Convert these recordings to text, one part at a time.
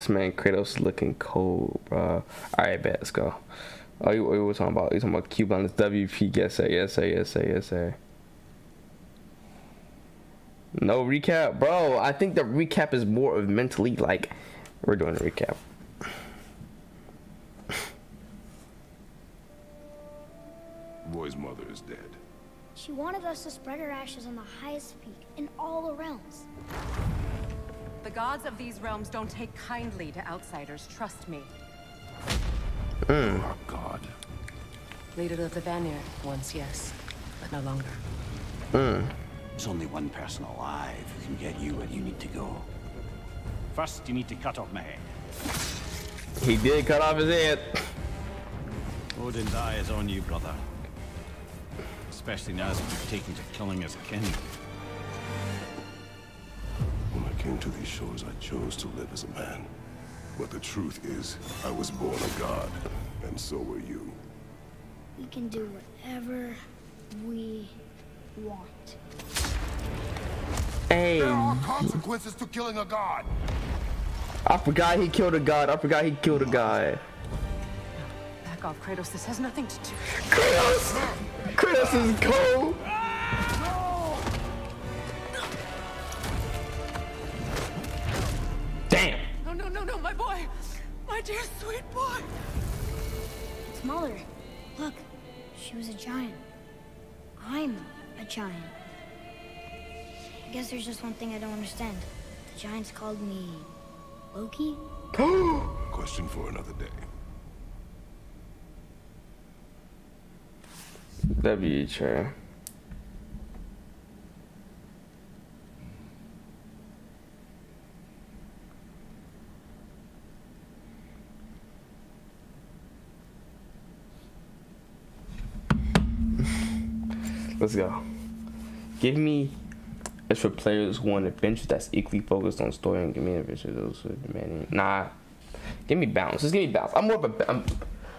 This man Kratos looking cold, bro. All right, bet. Let's go. Oh, you, you were talking about? You talking about Cuban? It's WP. Yes, sir. Yes, sir. Yes, sir. Yes, sir. No recap, bro. I think the recap is more of mentally like we're doing a recap. Boy's mother is dead. She wanted us to spread her ashes on the highest peak in all the realms. The gods of these realms don't take kindly to outsiders, trust me. Mm. Our god. Leader of the Vanir, once yes, but no longer. Mm. There's only one person alive who can get you where you need to go. First, you need to cut off my head. He did cut off his head. Odin's eye is on you, brother. Especially now that you've taken to killing his a king. When I came to these shores, I chose to live as a man. But the truth is, I was born a god, and so were you. We can do whatever we want. Hey, There are consequences to killing a god. I forgot he killed a god. I forgot he killed a god. Back off, Kratos. This has nothing to do. Kratos! Kratos is cold. Ah, No, no, no, no, my boy! My dear sweet boy! It's Mother. Look, she was a giant. I'm a giant. I guess there's just one thing I don't understand. The giants called me Loki? Question for another day. W chair. Let's go. Give me it's for players who want adventures that's equally focused on story and give me adventure those who are demanding. Nah. Give me balance. Just give me balance. I'm more of a I'm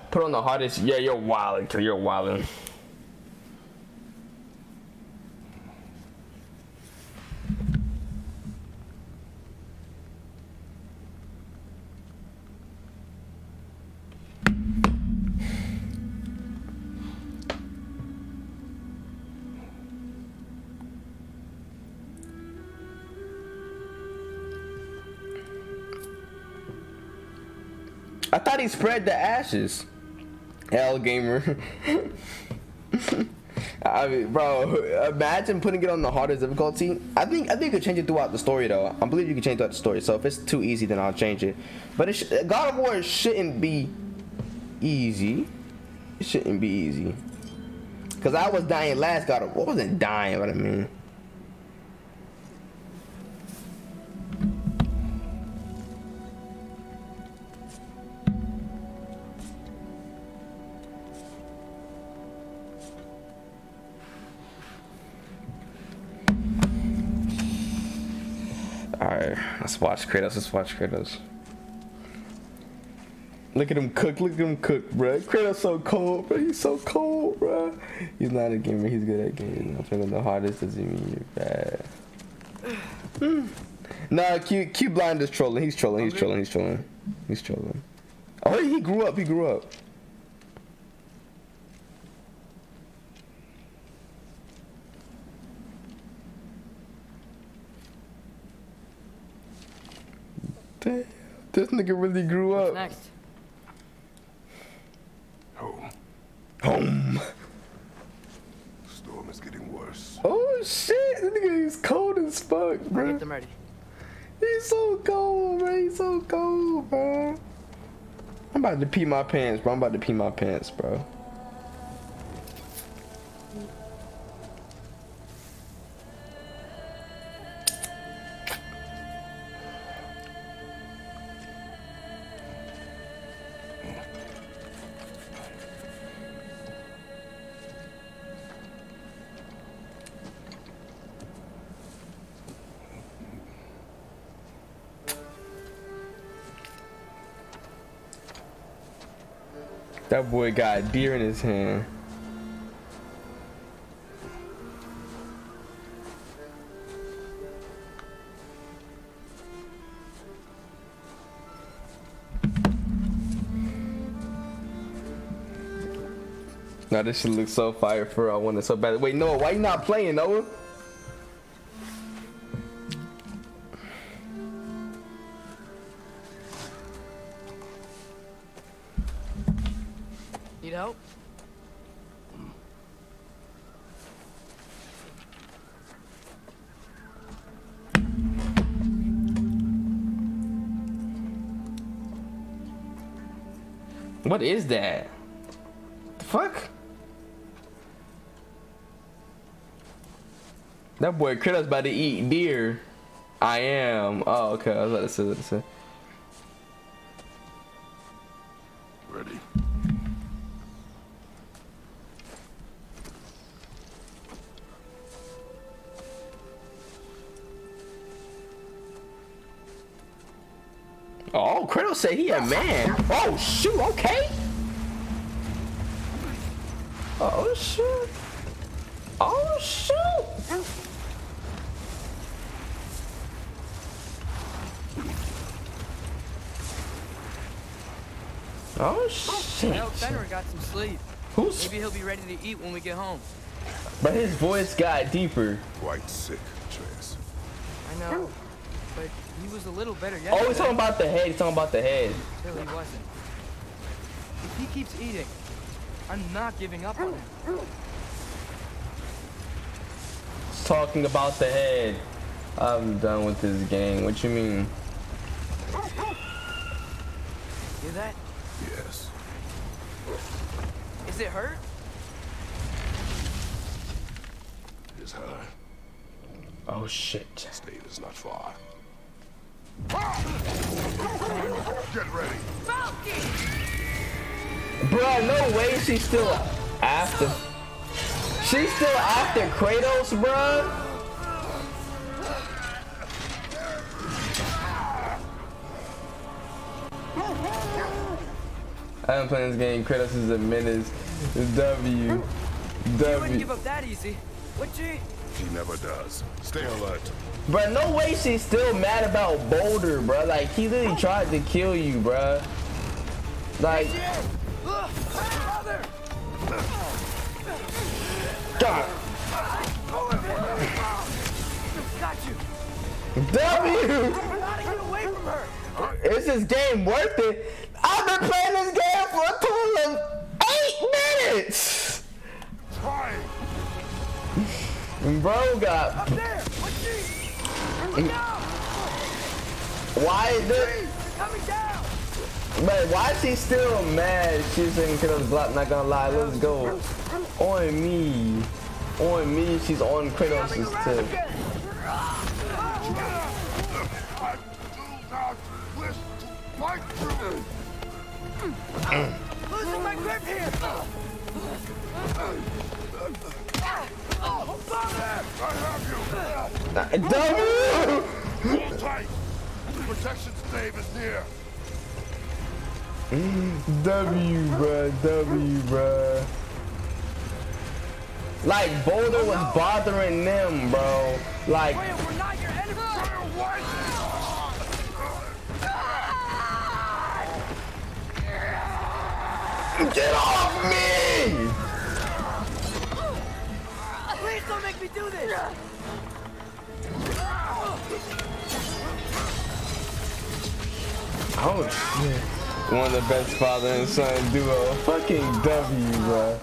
put on the hardest. Yeah, you're wilding, you're wilding. I thought he spread the ashes. Hell gamer. I mean, bro, imagine putting it on the hardest difficulty. I think I think you could change it throughout the story though. I believe you can change throughout the story. So if it's too easy, then I'll change it. But it God of War shouldn't be easy. It shouldn't be easy. Cause I was dying last God of War. I wasn't dying, but I mean. Let's watch Kratos. Let's watch Kratos. Look at him cook. Look at him cook, bro. Kratos so cold, bro. He's so cold, bro. He's not a gamer. He's good at games. I'm thinking the hardest doesn't mean you're bad. Nah, Q, Q blind is trolling. He's trolling. He's trolling. He's trolling. He's trolling. Oh, he grew up. He grew up. Damn, this nigga really grew up. Next. Home. Home. Storm is getting worse. Oh shit, this nigga is cold as fuck, bro. Get them ready. He's so cold, bro. He's so cold, bro. I'm about to pee my pants, bro. I'm about to pee my pants, bro. That boy got deer in his hand. Now this should look so fire for I want it so bad. Wait, Noah, why you not playing, Noah? What is that? The fuck? That boy Kratos about to eat deer. I am. Oh, okay. I was about to say that. Be ready to eat when we get home. But his voice got deeper. Quite sick, Atreus. I know. Oh. But he was a little better Oh, yesterday. he's talking about the head. He's talking about the head. Until he wasn't. If he keeps eating, I'm not giving up on him. He's talking about the head. I'm done with this game. What you mean? Still after. She's still after Kratos, bruh. I haven't played this game. Kratos is a menace. W. W. You wouldn't give up that easy, would you? She never does. Stay alert. Bruh, no way she's still mad about Baldur, bruh. Like, he literally tried to kill you, bruh. Like, W. Gotta get away from her! Is this game worth it? I've been playing this game for a total of eight minutes. Bro got There! What's she? Look out! why is this? They're coming down! But why is she still mad? She's saying Kratos block. Not gonna lie, let's go. On me, on me. She's on Kratos' tip. Losing my grip here! On there. I have you. W. Hold tight. Protection stave is near. W, bruh. W, bruh. Like Baldur was bothering them, bro. Like Freya, we're not your enemy! Get off me! Please don't make me do this! Oh shit. One of the best father and son duo. Fucking W, bro.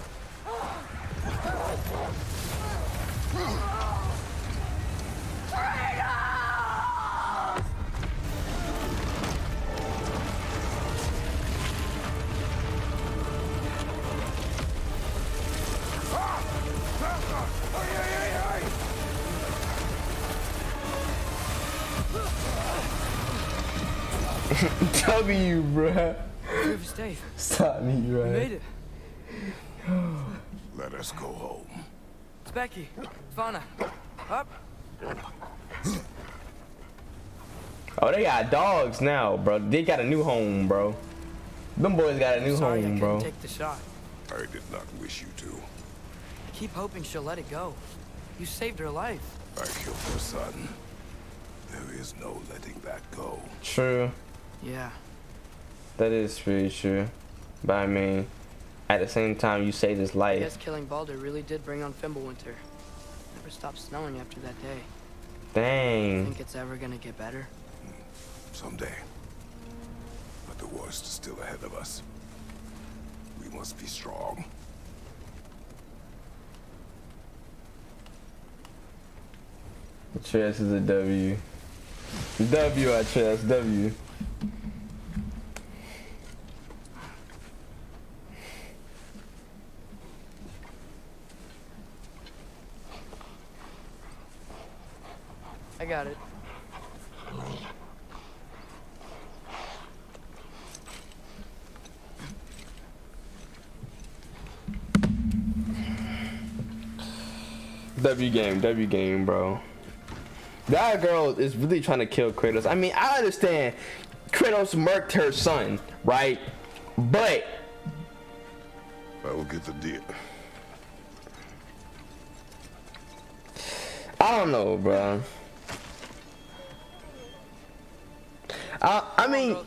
W, bro. Rivers Dave, Stop me, we bro. made it. Let us go home. It's Becky. Fauna. Up. Oh, they got dogs now, bro. They got a new home, bro. Them boys got a new Sorry I home, couldn't bro. take the shot. I did not wish you to. Keep hoping she'll let it go. You saved her life. I killed her son. There is no letting that go. True. Yeah. That is pretty true. But I mean, at the same time you saved his I life. guess killing Baldur really did bring on Fimbulwinter. Never stopped snowing after that day. Dang. Think it's ever gonna get better? Someday. But the worst is still ahead of us. We must be strong. Atreus is a W. W Atreus, W. I got it. W game, W game, bro. That girl is really trying to kill Kratos. I mean, I understand Kratos murked her son, right? But I will get the deal. I don't know, bro. I, I mean,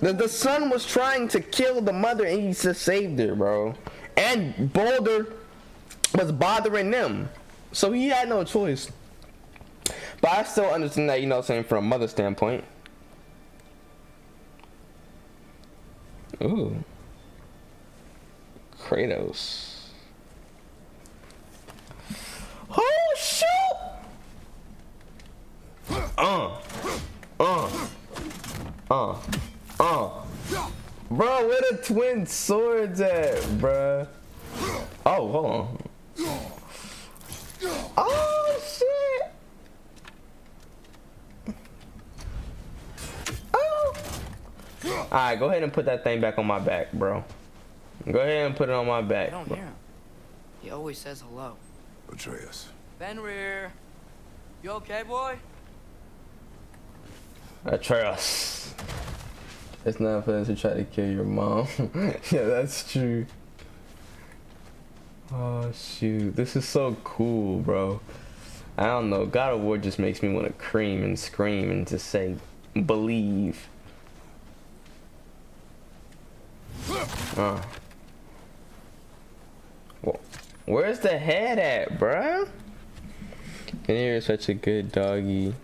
the, the son was trying to kill the mother and he just saved her, bro. And Baldur was bothering them. So he had no choice. But I still understand that, you know what I'm saying, from a mother standpoint. Ooh. Kratos. Oh shoot! Uh, uh, uh, uh. Bro, where the twin swords at, bro? Oh, hold on. Oh shit! Oh. Alright, go ahead and put that thing back on my back, bro. Go ahead and put it on my I back. don't bro. hear him. He always says hello. Atreus. Fenrir, you okay, boy? Atreus. It's not for to try to kill your mom. yeah, that's true. Oh shoot, this is so cool, bro. I don't know. God of War just makes me want to cream and scream and just say, believe. Uh. Wh- Where's the head at, bruh? Fenrir is such a good doggy.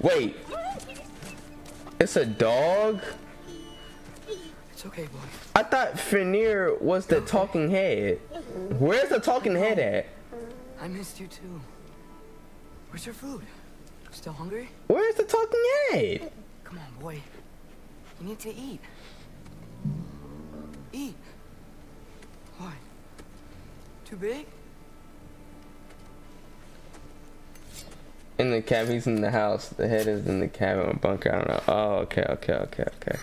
Wait. It's a dog? It's okay, boy. I thought Fenrir was the talking head. Where's the talking head at? I missed you too. Where's your food? Still hungry? Where's the talking head? Come on, boy. You need to eat. Eat. Why? Too big? In the cabin, he's in the house. The head is in the cabin or bunker. I don't know. Oh, okay, okay, okay, okay.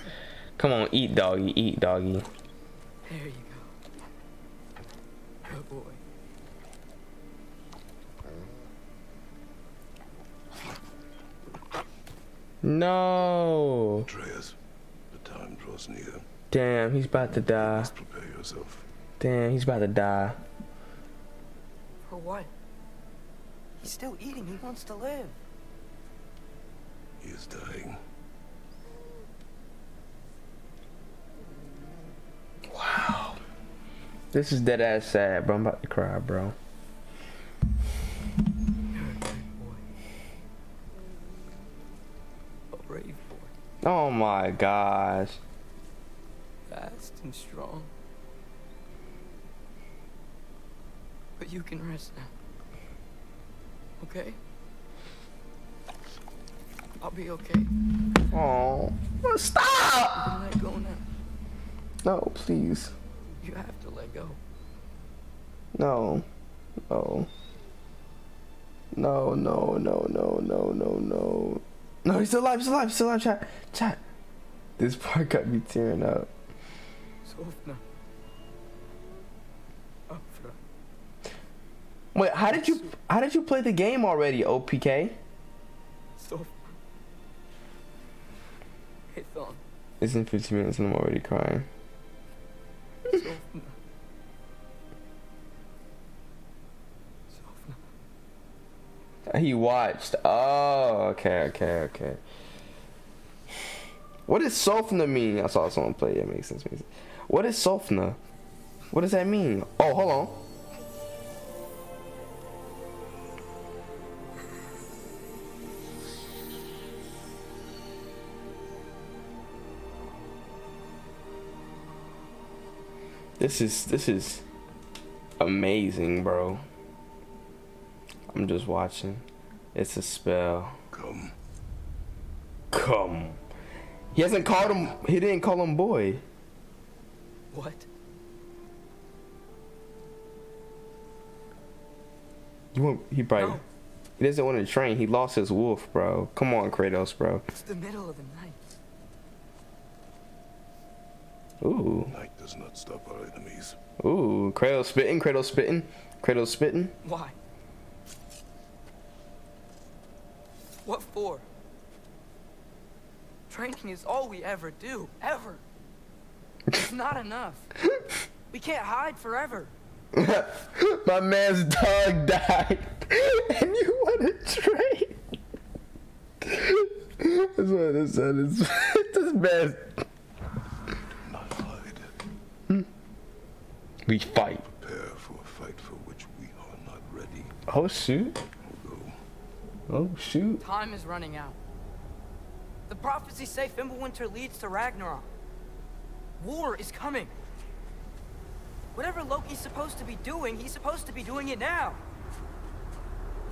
Come on, eat doggy, eat doggy. There you go. Good boy. No. Atreus, the time draws near. Damn, he's about to die. Prepare yourself. Damn, he's about to die. For what? He's still eating. He wants to live. He is dying. Wow. This is dead ass sad, bro. I'm about to cry, bro. You're a good boy. A brave boy. Oh my gosh. Fast and strong. But you can rest now. Okay? I'll be okay. Oh. Stop! let go now. No, please. You have to let go. No. No. No, no, no, no, no, no, no. No, he's still alive, he's alive, he's still alive, chat. Chat. This part got me tearing up. Sofna. Wait, how did you how did you play the game already, OPK? Sofna. Hithon. It's in 15 minutes and I'm already crying. He watched. Oh, okay, okay, okay. What does Sofna mean? I saw someone play. It makes sense. Makes sense. What is Sofna? What does that mean? Oh, hold on. This is this is amazing, bro. I'm just watching. It's a spell. Come. Come. He hasn't called him. He didn't call him boy. What? You want? He probably. No. He doesn't want to train. He lost his wolf, bro. Come on, Kratos, bro. It's the middle of the night. Ooh, Night does not stop our enemies. ooh. Kratos spitting. cradle spitting. cradle spitting. Why? What for? Training is all we ever do, ever. It's not enough. We can't hide forever. My man's dog died, and you want to trade? That's what it said. It's this man. We fight. Prepare for a fight for which we are not ready. Oh shoot. Oh shoot. Time is running out. The prophecies say Fimbulwinter leads to Ragnarok. War is coming. Whatever Loki's supposed to be doing, he's supposed to be doing it now.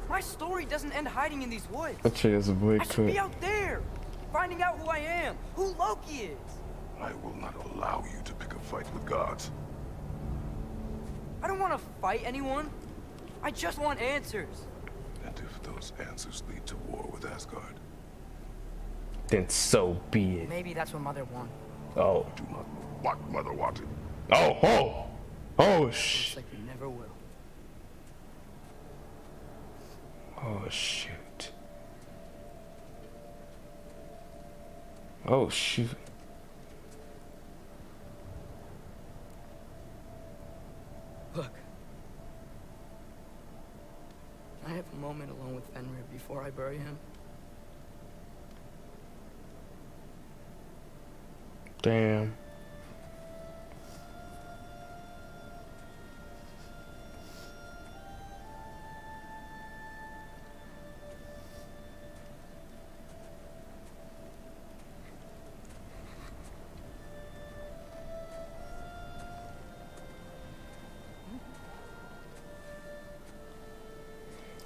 My story doesn't end hiding in these woods. That chick is a boy I should be out there, finding out who I am, who Loki is. I will not allow you to pick a fight with gods. I don't want to fight anyone. I just want answers. And if those answers lead to war with Asgard, Then so be it. Maybe that's what Mother wanted. Oh. do not know what Mother wanted. Oh. Oh. Oh sh. Looks like you never will. Oh shoot. Oh shoot. Look. Can I have a moment alone with Fenrir before I bury him? Damn.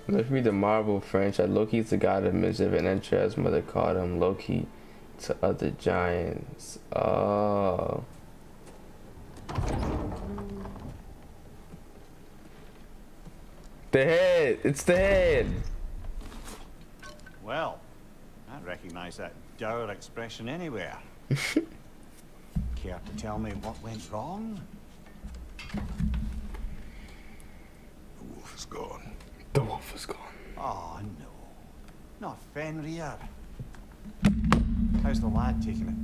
Let's read the Marvel French. That Loki's the god of mischief, and Atreus' mother called him Loki to other giants. Oh. The head! It's the head! Well, I recognize that dour expression anywhere. Care to tell me what went wrong? The wolf is gone. The wolf is gone. Oh, no. Not Fenrir. How's the lad taking it?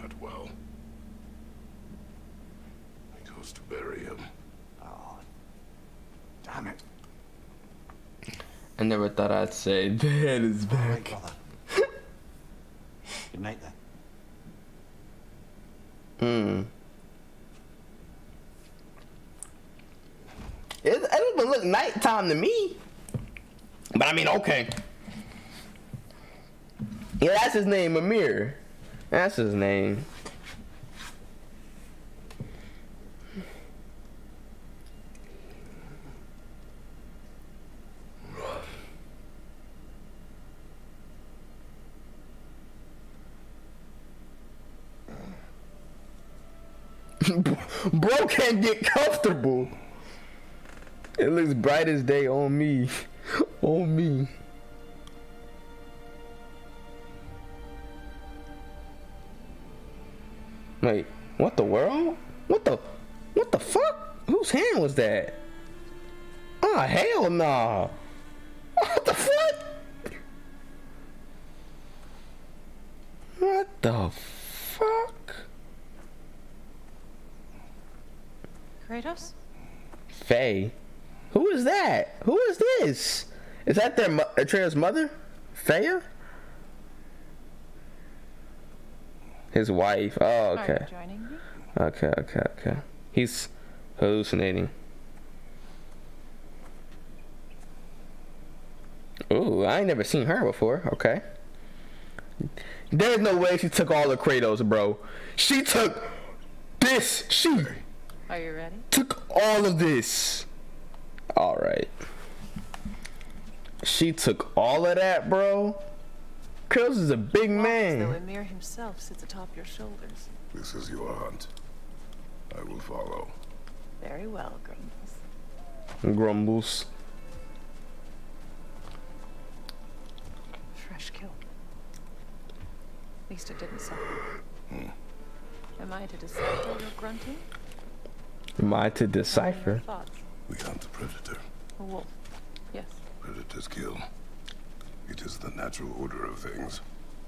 Not well. He goes to bury him. Oh, damn it. I never thought I'd say the head is All right, back. brother. Good night then. Hmm. It, it doesn't look nighttime to me. But I mean, okay. Yeah, that's his name, Mimir. That's his name. Bro can't get comfortable. It looks bright as day on me. on me. Wait, what the world? What the what the fuck? Whose hand was that? Oh hell nah. What the fuck? What the fuck? Kratos? Faye. Who is that? Who is this? Is that their mo- Atreus' mother? Freya? His wife. Oh, okay. Okay, okay, okay. He's hallucinating. Ooh, I ain't never seen her before. Okay. There's no way she took all the Kratos, bro. She took this. She Are you ready? took all of this. All right. She took all of that, bro. Kratos is a big Though man. Mimir himself sits atop your shoulders. This is your hunt. I will follow. Very well, Grumbles. Grumbles. Fresh kill. At least it didn't suffer. Hmm. Am I to decipher your grunting? Am I to What your decipher? Thoughts? We hunt the predator. A wolf. Yes. Predators kill. It is the natural order of things.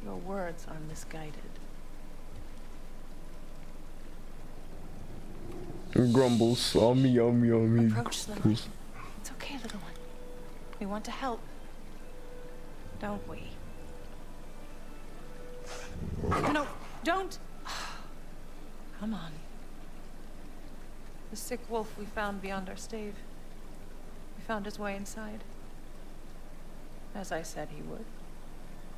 Your words are misguided. Grumbles. On me, on me, on me. Approach slowly. It's okay, little one. We want to help. Don't we? No, no, don't! Come on. The sick wolf we found beyond our stave. We found his way inside. As I said he would.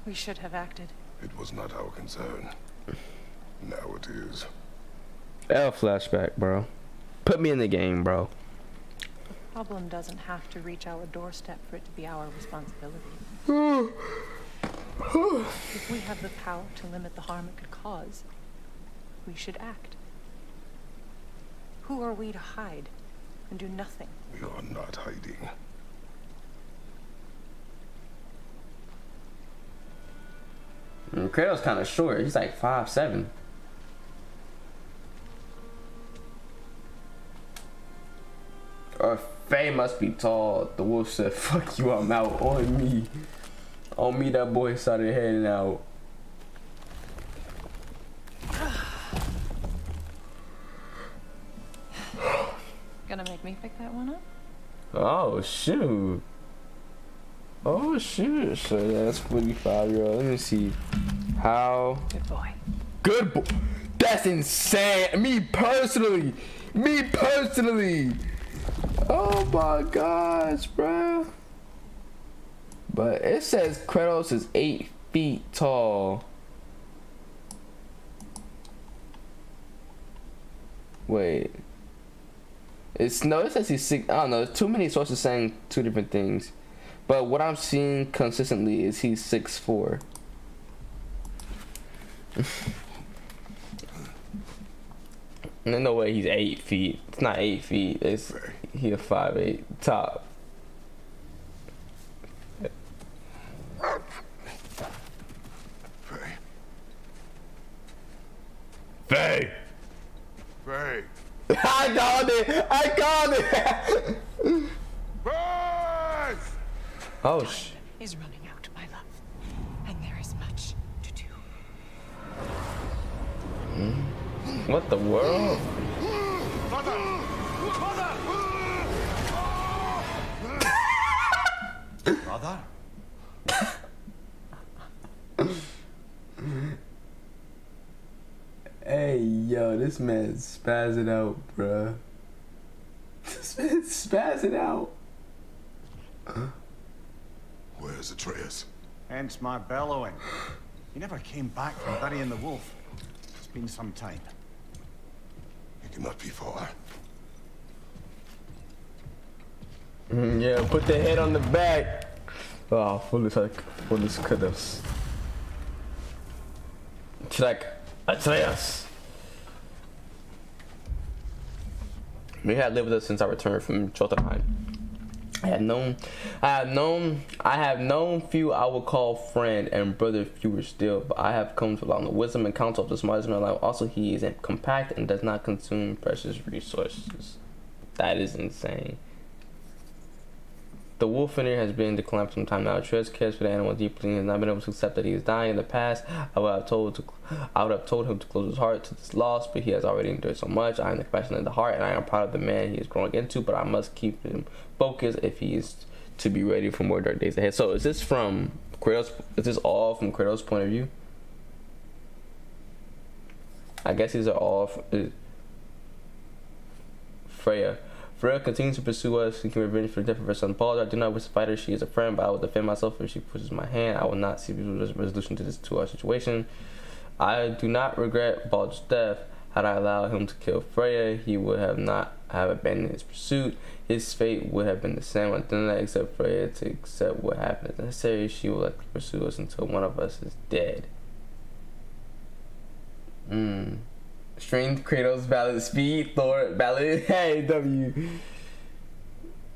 We should have acted. It was not our concern. Now it is. L flashback, bro. Put me in the game, bro. The problem doesn't have to reach our doorstep for it to be our responsibility. if we have the power to limit the harm it could cause, we should act. Who are we to hide and do nothing? We are not hiding. Mm, and Kratos kind of short. He's like five seven. Or Faye must be tall. The wolf said, "Fuck you, I'm out on me." On me, that boy started heading out. Gonna make me pick that one up? Oh shoot. Oh shoot. So that's 45 year old. Let me see. How Good boy. good boy. That's insane. Me personally. Me personally. Oh my gosh, bruh. But it says Kratos is eight feet tall. Wait. It's no, it says he's six. I don't know. There's too many sources saying two different things. But what I'm seeing consistently is he's six four. There's no way he's eight feet. It's not eight feet. It's he a five eight top. Faye. Faye. Faye. I called it. I called it. Faye! oh sh. Is running out, my love. And there is much to do. Hmm? What the world? Brother? Hey yo, this man's spazzing out, bruh. This man's spazzing out. Where's Atreus? Hence my bellowing. He never came back from burying the wolf. It's been some time. He cannot be far. Mm, yeah, put the head on the back. Oh, full as full as kudos. She's like, Atreus. He had lived with us since I returned from Jotunheim. I had known, I have known, I have known few I would call friend and brother fewer still, but I have come to learn the wisdom and counsel of the smartest man alive. Also, he is compact and does not consume precious resources. That is insane. The wolf in here has been declined for some time now. Atreus cares for the animal deeply and has not been able to accept that he is dying. In the past, I would have told to, I would have told him to close his heart to this loss, but he has already endured so much. I am the compassion of the heart, and I am proud of the man he is growing into. But I must keep him focused if he is to be ready for more dark days ahead. So, is this from Kratos? Is this all from Kratos' point of view? I guess these are all uh, Freya. Freya continues to pursue us, seeking revenge for the death of her son Paul. I do not wish to fight her. She is a friend, but I will defend myself if she pushes my hand. I will not see resolution to this to our situation. I do not regret Baldur's death. Had I allowed him to kill Freya, he would have not have abandoned his pursuit. His fate would have been the same. I do not accept Freya to accept what happened. If necessary, she will likely pursue us until one of us is dead. Hmm. Strength, Kratos, valid speed, Thor, valid, hey, W.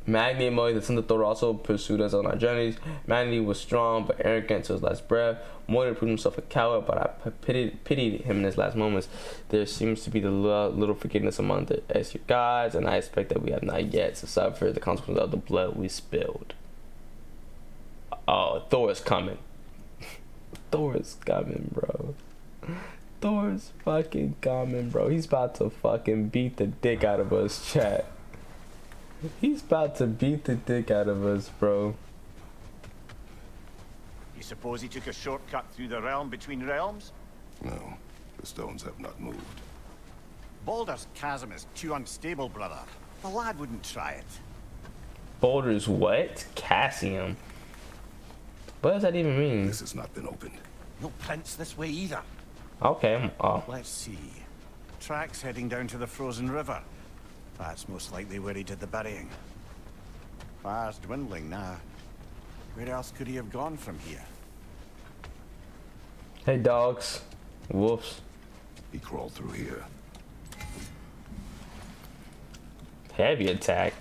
Modi, the son of Thor, also pursued us on our journeys. Magni was strong but arrogant to his last breath. Modi proved himself a coward, but I pitied, pitied him in his last moments. There seems to be the little forgiveness among the Aesir gods, and I expect that we have not yet to suffer the consequences of the blood we spilled. Oh, Thor is coming. Thor is coming, bro. Thor's fucking coming, bro. He's about to fucking beat the dick out of us, chat. He's about to beat the dick out of us, bro. You suppose he took a shortcut through the realm between realms? No, the stones have not moved. Baldur's chasm is too unstable, brother. The lad wouldn't try it. Baldur's what? Cassium. What does that even mean? This has not been opened. No prints this way either. Okay. Oh. Let's see. Tracks heading down to the frozen river. That's most likely where he did the burying. Fire's dwindling now. Where else could he have gone from here? Hey, dogs. Wolves. He crawled through here. Heavy attack.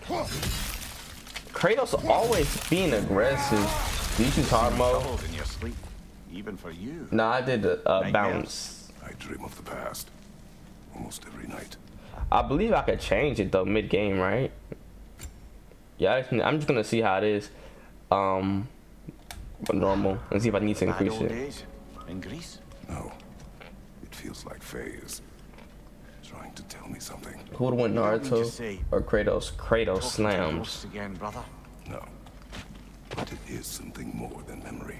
Kratos always being aggressive. Do you use hard mode? In your sleep. Even for you. No, I did a uh, bounce. I dream of the past. Almost every night. I believe I could change it though mid game, right? Yeah, I'm just gonna see how it is. Um, normal and see if I need to increase it. Days in Greece? No, it feels like phase. trying to tell me something. Who would win Naruto or Kratos? Kratos slams. Again, brother. No, but it is something more than memory.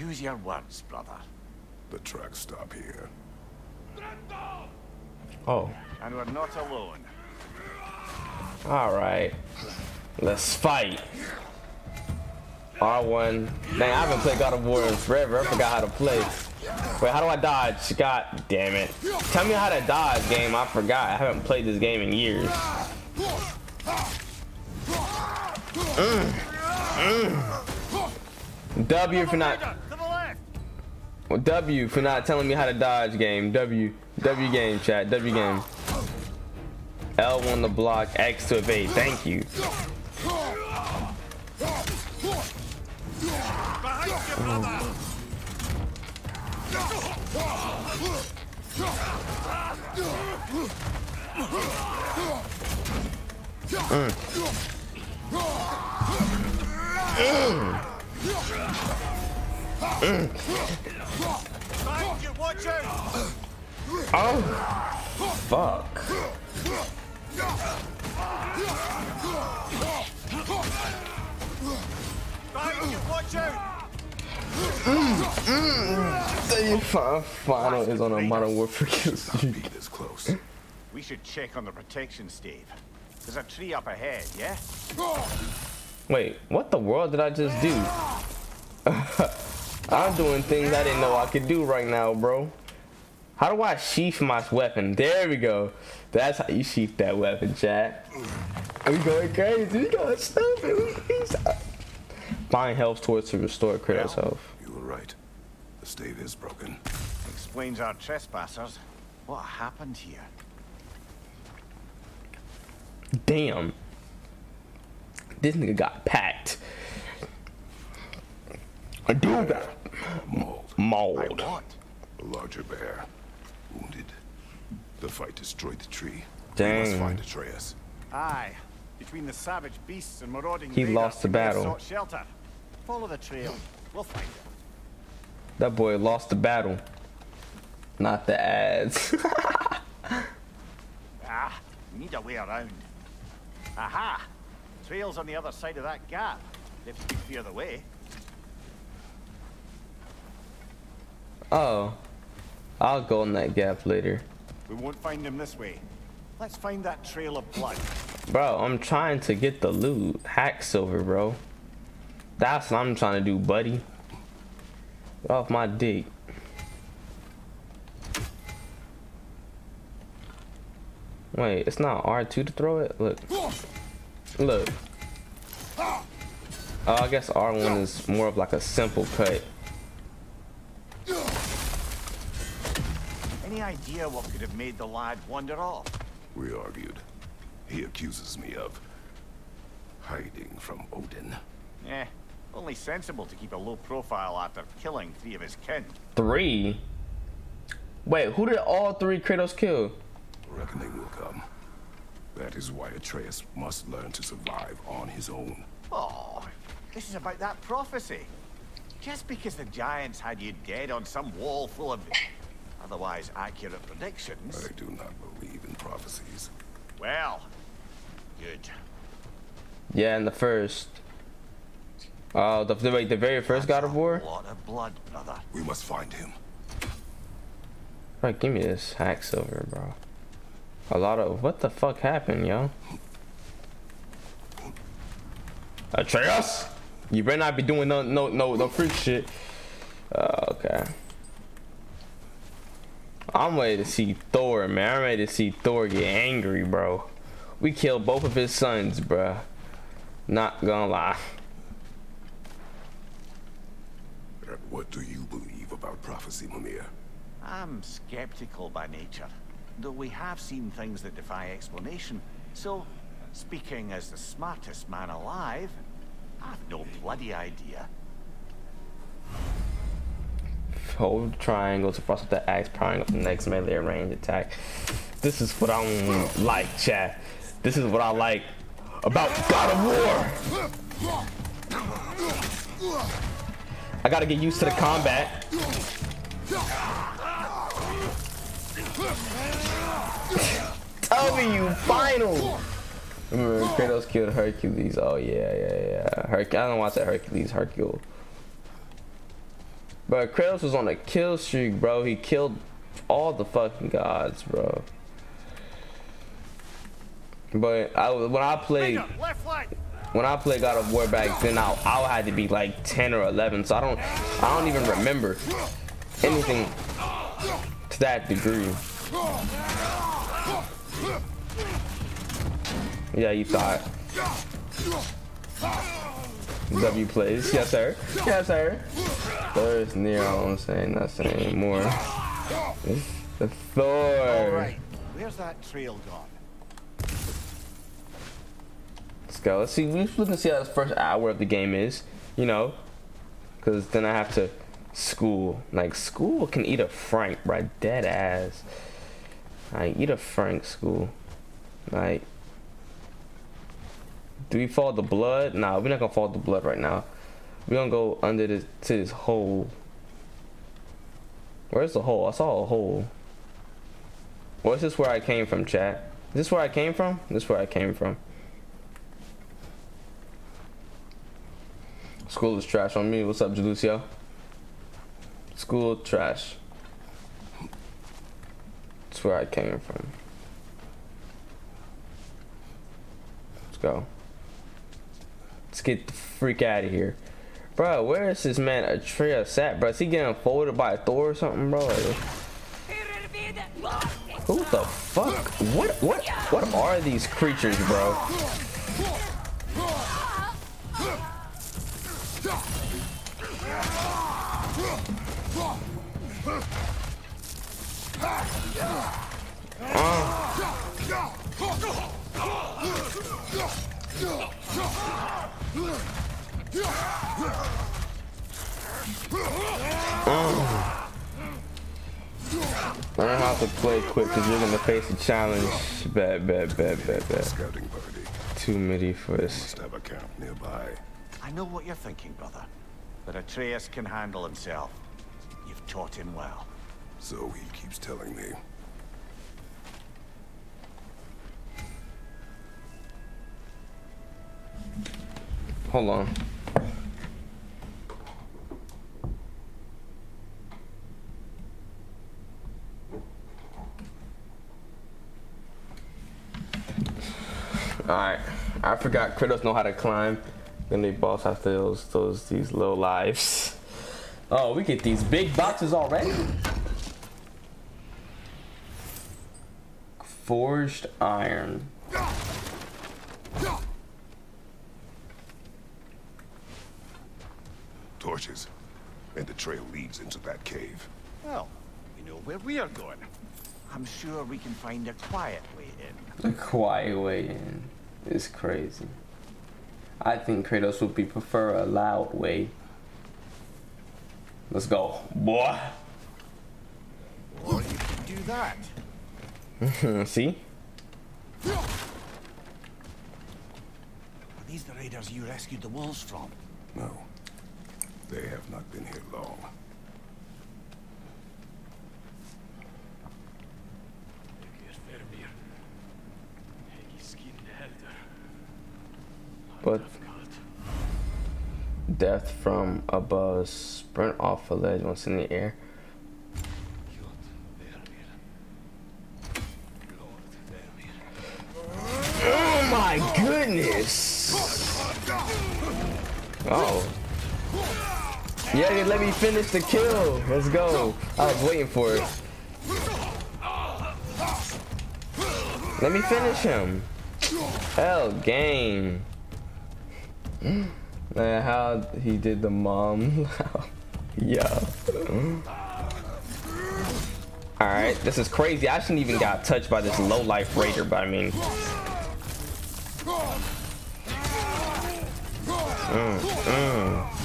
Use your words, brother. The tracks stop here. Oh. And we're not alone. Alright. Let's fight. R1. Dang, I haven't played God of War in forever. I forgot how to play. Wait, how do I dodge? God damn it. Tell me how to dodge, game. I forgot. I haven't played this game in years. Mm. Mm. W for not W for not telling me how to dodge game. W W game chat. W game. L1 to block, X to evade. Thank you. Mm. Oh, fuck. Mm, mm. Final is on a modern warfare this close. We should check on the protection stave. There's a tree up ahead, yeah? Wait, what the world did I just do? I'm doing things I didn't know I could do right now, bro. How do I sheath my weapon? There we go. That's how you sheath that weapon, chat. We going crazy. We going stupid. Find health towards to restore Kratos health. You were right. The stave is broken. Explains our trespassers. What happened here? Damn. This nigga got packed. A dude got mauled. Mauled. A larger bear. Wounded. The fight destroyed the tree. Dang. We must find Atreus. Aye. Between the savage beasts and marauding He lost the battle. Shelter. Follow the trail. We'll find him. That boy lost the battle. Not the ads. ah, need a way around. Aha! trail's on the other side of that gap, if you can clear the way. Oh. I'll go in that gap later. We won't find him this way. Let's find that trail of blood. Bro, I'm trying to get the loot. Hack silver, bro. That's what I'm trying to do, buddy. Get off my dick. Wait, it's not R2 to throw it? Look. Look. Oh, I guess R1 is more of like a simple cut. Any idea what could have made the lad wander off? We argued. He accuses me of hiding from Odin. Eh, only sensible to keep a low profile after killing three of his kin. Three? Wait, who did all three Kratos kill? Reckoning will come. That is why Atreus must learn to survive on his own. Oh, this is about that prophecy. Just because the giants had you dead on some wall full of otherwise accurate predictions. I do not believe in prophecies. Well, good. Yeah, in the first. Oh, the, the, wait, the very first God of War? A lot of blood, brother. We must find him. Right, give me this hack silver, bro. A lot of what the fuck happened, yo? Atreus, you better not be doing no no no no freak shit. Uh, okay. I'm ready to see Thor, man. I'm ready to see Thor get angry, bro. We killed both of his sons, bro. Not gonna lie. Uh, What do you believe about prophecy, Mimir? I'm skeptical by nature, though we have seen things that defy explanation. So, speaking as the smartest man alive, I've no bloody idea. Hold triangle to process the axe, powering up the next melee range attack. This is what I like, chat. This is what I like about God of War. I gotta get used to the combat. You final. Remember, Kratos killed Hercules. Oh yeah, yeah, yeah. Herc I don't want to say Hercules. Hercule. But Kratos was on a kill streak, bro. He killed all the fucking gods, bro. But I when I played Finger, left flank! when I played God of War back then, I, I had to be like 10 or 11, so I don't I don't even remember anything to that degree. Yeah, you thought. W plays. Yes, sir. Yes, sir. There's Nero. I'm saying nothing anymore. It's the Thor. All right, where's that trail gone? Let's go. Let's see. We're looking to see how this first hour of the game is. You know, because then I have to school. Like school can eat a frank, right? Dead ass. I eat a frank. School. Like, do we fall the blood? Nah, we're not gonna fall the blood right now. We're gonna go under this to this hole. Where's the hole? I saw a hole. Well, is this where I came from, chat? Is this where I came from? This is where I came from. School is trash on me. What's up, Jalucio? School trash. That's where I came from. Let's go. Let's get the freak out of here. Bro, where is this man Atreus at, bro? Is he getting folded by Thor or something, bro? Who the fuck? What what what are these creatures, bro? Learn how to play quick because you're gonna face a challenge. Bad, bad, bad, bad, bad. Scouting party. Too many for this. Must have a camp nearby. I know what you're thinking, brother. But Atreus can handle himself. You've taught him well. So he keeps telling me. Hold on. Alright. I forgot Kratos know how to climb. Then they boss after those those these little lives. Oh, we get these big boxes already. Forged iron. Torches. And the trail leads into that cave. Well, we know where we are going. I'm sure we can find a quiet way in. A quiet way in. is crazy. I think Kratos would be prefer a loud way. Let's go, boy. Or you can do that. See? Are these the raiders you rescued the wolves from? No. They have not been here long. But death from above, sprint off a ledge once in the air. Oh my goodness! Oh. Yeah, let me finish the kill. Let's go. I was waiting for it. Let me finish him. Hell, game. Man, how he did the mom. yeah. Alright, this is crazy. I shouldn't even got touched by this low life raider, but I mean. Mm, mm.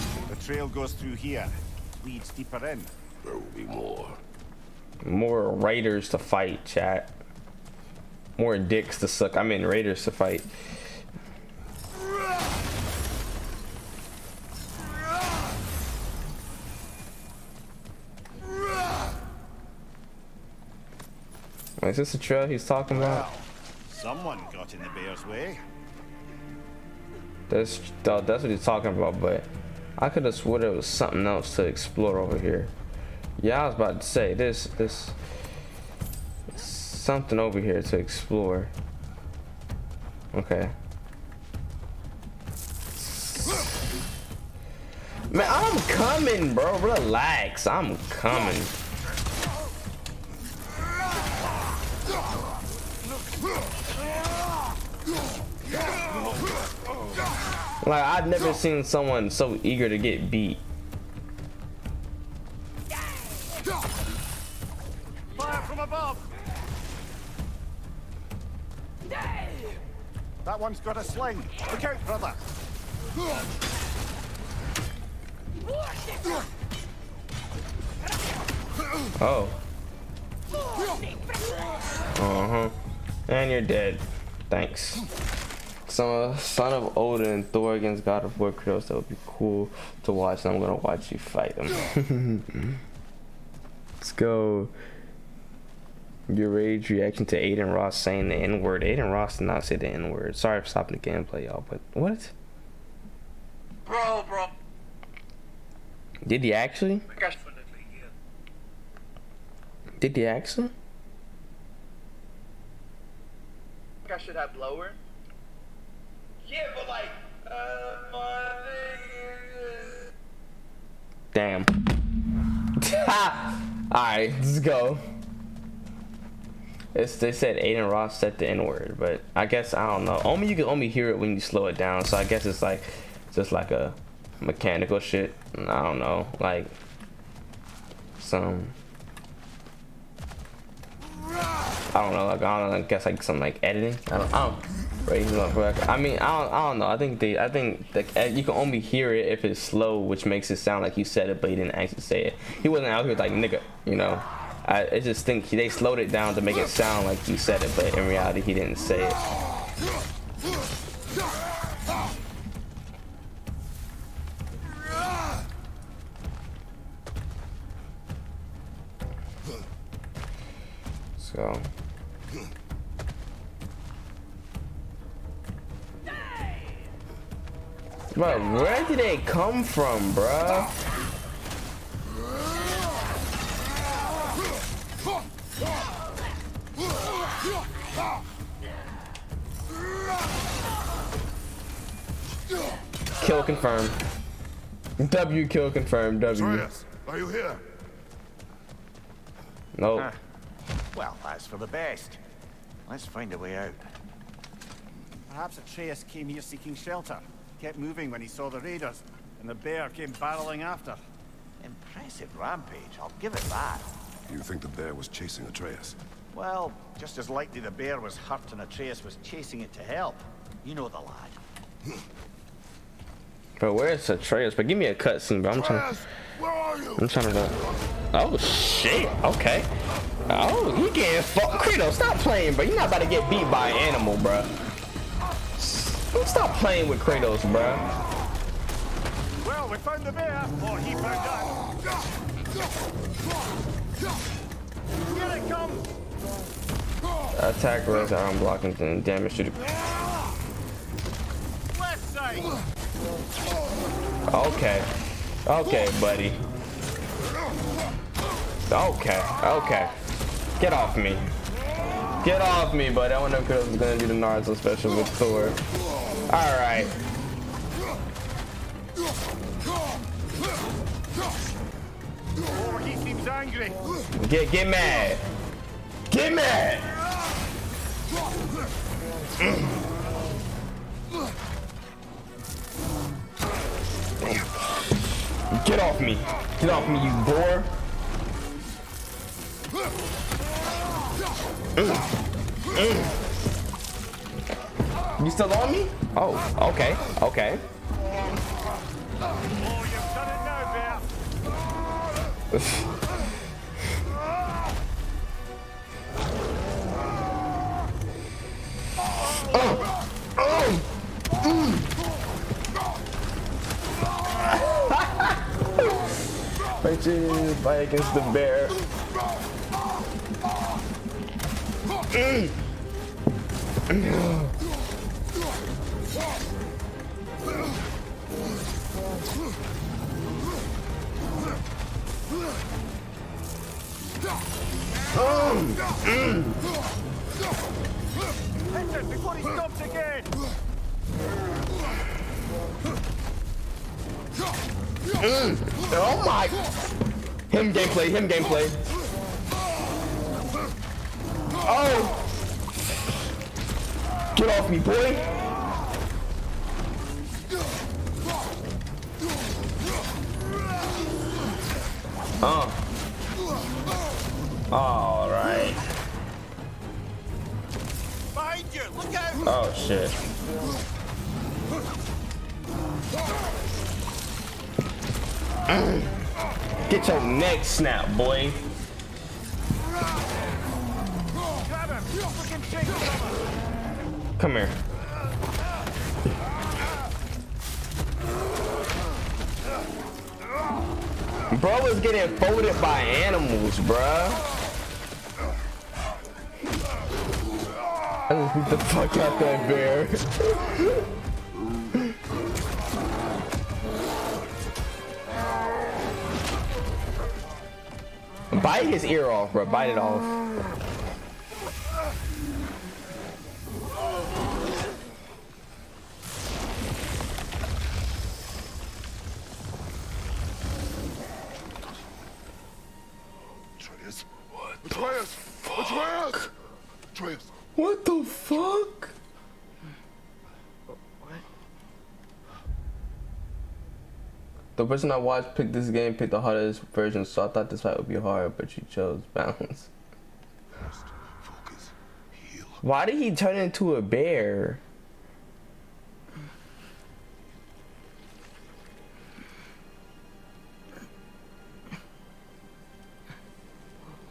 The trail goes through here. Leads deeper in. There will be more. More raiders to fight, chat. More dicks to suck. I mean, raiders to fight. Is this the trail he's talking about? Well, someone got in the bear's way. That's that's what he's talking about, but I could have swore there was something else to explore over here. Yeah, I was about to say this this something over here to explore. Okay. Man, I'm coming, bro. Relax. I'm coming. Like I've never seen someone so eager to get beat. Fire from above! That one's got a sling. Look out, brother. Oh. Uh-huh. And you're dead. Thanks. Some son of Odin and Thor against God of War Kratos. That would be cool to watch. And I'm gonna watch you fight them. Let's go. Your rage reaction to Adin Ross saying the N word. Adin Ross did not say the N word. Sorry for stopping the gameplay, y'all. But what? Bro, bro. Did he actually? Definitely, yeah. Did he actually? I should have lower. Yeah, but like, uh, my Damn. Alright, let's go. It's, they said Adin Ross said the N word, but I guess I don't know. Only you can only hear it when you slow it down. So I guess it's like just like a mechanical shit. I don't know, like some. I don't know, like I don't know, I guess like some like editing. I don't, I don't record. I mean, I don't, I don't know. I think they, I think you can only hear it if it's slow, which makes it sound like you said it, but he didn't actually say it. He wasn't out here like nigga, you know. I, I just think they slowed it down to make it sound like you said it, but in reality, he didn't say it. So. Bro, where did they come from, bruh? Kill confirmed. W kill confirmed. W. Atreus, are you here? Nope. Ah. Well, that's for the best. Let's find a way out. Perhaps Atreus came here seeking shelter. Kept moving when he saw the raiders, and the bear came barreling after. Impressive rampage, I'll give it that. You think the bear was chasing Atreus? Well, just as likely the bear was hurt and Atreus was chasing it to help. You know the lad. Bro, where's Atreus? But give me a cutscene, bro. I'm trying. Atreus, where are you? I'm trying to. Oh shit. Okay. Oh, you getting fucked. Kratos, stop playing, bro. You're not about to get beat by an animal, bro. Stop playing with Kratos, bro. Well, we found the bear, or he found us. Here it comes! Attack res arm blocking and damage to the. Left side! Okay. Okay, buddy. Okay. Okay. Get off me. Get off me, buddy. I wonder if Kratos is gonna do the Naruto special with Thor. Seems angry. Get get mad. Get mad. Get off me. Get off me, you boar. You still on me? Oh, okay, okay. Oh, you've done it now, bear. Fight fight against the bear. Hit him Oh my! Him gameplay, him gameplay. Oh! Get off me, boy! Uh. All right. Behind you! Look out! Oh shit. Get your neck snapped, boy. Grab him! Look him shake him! Come here. Bro is getting folded by animals, bruh. I just beat the fuck out that bear. Bite his ear off, bro. Bite it off. The person I watched pick this game picked the hardest version, so I thought this fight would be hard, but you chose balance. Focus. Why did he turn into a bear?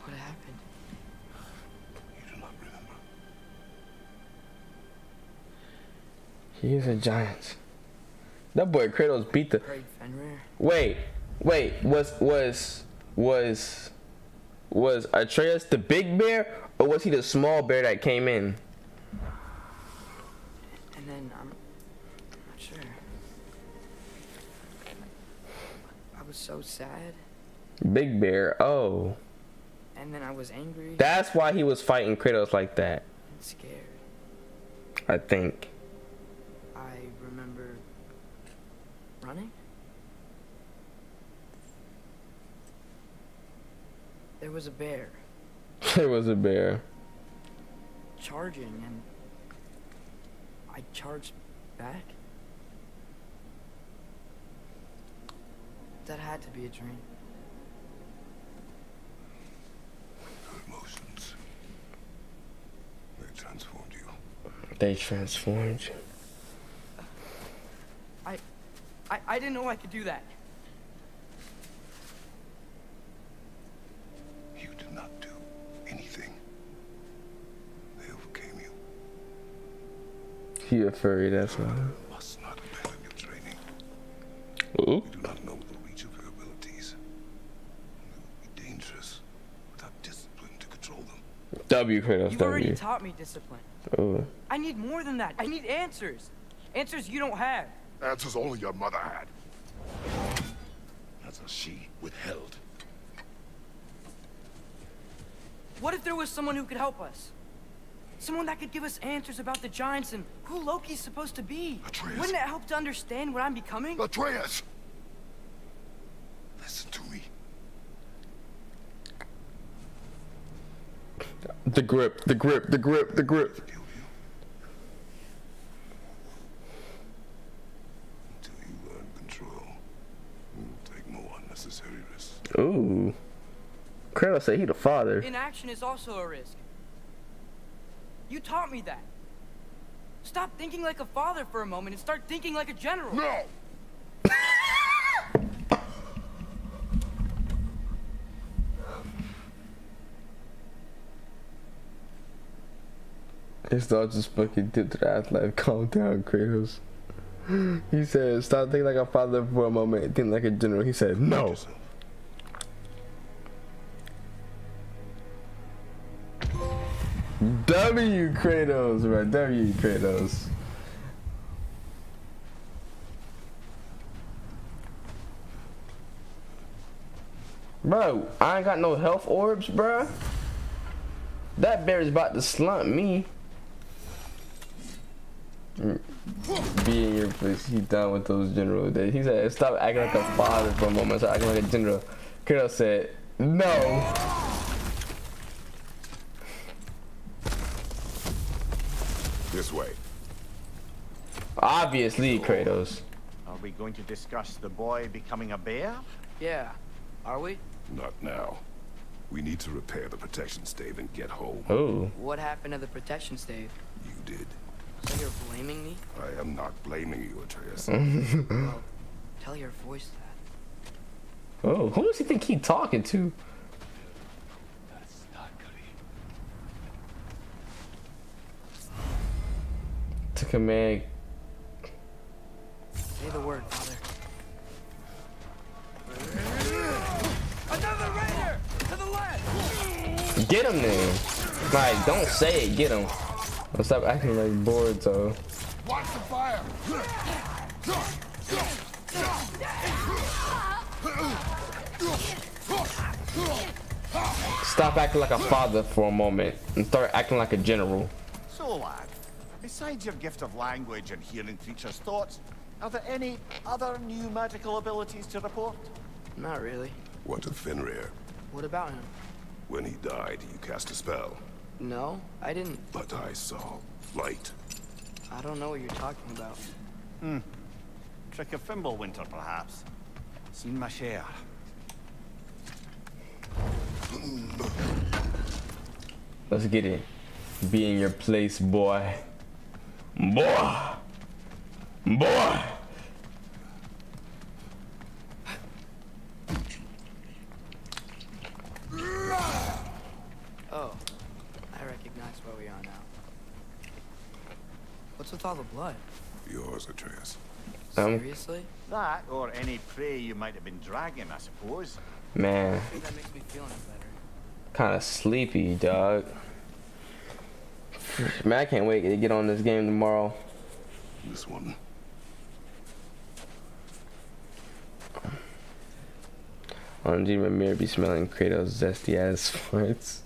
What happened? You do not remember. He is a giant. That boy Kratos beat the. Craig Fenrir? Wait, wait. Was was was was Atreus the big bear, or was he the small bear that came in? And then I'm, I'm not sure. I was so sad, Big Bear. Oh, and then I was angry that's why he was fighting Kratos like that. and scared. I think. I remember running. There was a bear There was a bear. charging, and I charged back. That had to be a dream. Your emotions. They transformed you. They transformed you. I, I didn't know I could do that. You did not do anything. They overcame you. You a furry, that's why. You must not abandon your training. Ooh. You do not know the reach of your abilities. They will be dangerous without discipline to control them. W Kratos, You've already W. taught me discipline. Ooh. I need more than that. I need answers. Answers you don't have. Answers only your mother had. Answers she withheld. What if there was someone who could help us? Someone that could give us answers about the giants and who Loki's supposed to be. Atreus. Wouldn't it help to understand what I'm becoming? Atreus! Listen to me. The grip, the grip, the grip, the grip. Until you learn control. You take no unnecessary risks. Ooh. Kratos said he the father. Inaction is also a risk. You taught me that. Stop thinking like a father for a moment and start thinking like a general. No! His dog just fucking dipped to the afterlife. Calm down, Kratos. He said, stop thinking like a father for a moment, think like a general. He said, no. W Kratos, bro. W Kratos. Bro, I ain't got no health orbs, bro. That bear is about to slump me. Be in your place. He done with those general days. He said, stop acting like a father for a moment. Start acting like a general. Kratos said, no. This way. Obviously, Kratos. Are we going to discuss the boy becoming a bear? Yeah. Are we? Not now. We need to repair the protection stave and get home. Oh. What happened to the protection stave? You did. So you're blaming me? I am not blaming you, Atreus. Well, tell your voice that. Oh, who does he think he's talking to? To command. Say the word, father. Another raider! To the left! Get him then. Like, don't say it, get him. Don't stop acting like bored, though. Watch the fire! Stop acting like a father for a moment and start acting like a general. So, lad, besides your gift of language and hearing creatures' thoughts, are there any other new magical abilities to report? Not really. What of Fenrir? What about him? When he died, you cast a spell. No, I didn't. But I saw light. I don't know what you're talking about. Hmm. Trick of Fimbulwinter, perhaps? Seen my share. Let's get it. Be in your place, boy. Boy. Boy. Oh, I recognize where we are now. What's with all the blood? Yours, Atreus. Um, Seriously? That, or any prey you might have been dragging, I suppose. Man, I think that makes me feel better. kind of sleepy, dog. Man, I can't wait to get on this game tomorrow. This one. On G, Mimir be smelling Kratos zesty ass farts.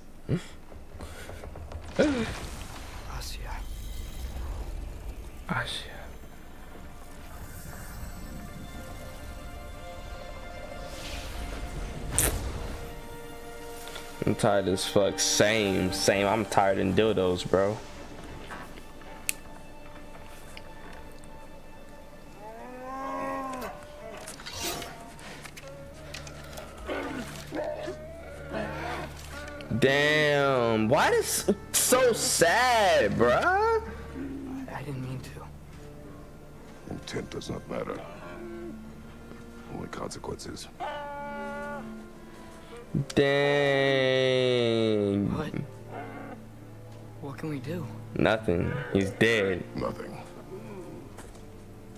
Asya. Ah I'm tired as fuck. Same, same. I'm tired in dildos, bro. Damn, why this so sad, bruh? I didn't mean to. Intent does not matter. Only consequences. Dang. What? What can we do? Nothing. He's dead. Nothing.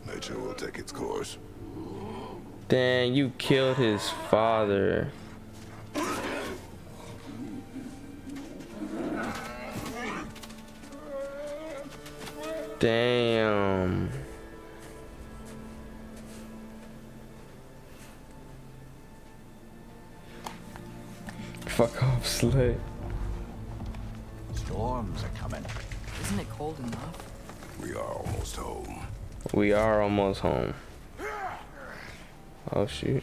Nature will take its course. Dang, you killed his father. Damn. Fuck off, Slay. Storms are coming. Isn't it cold enough? We are almost home. We are almost home. Oh shoot.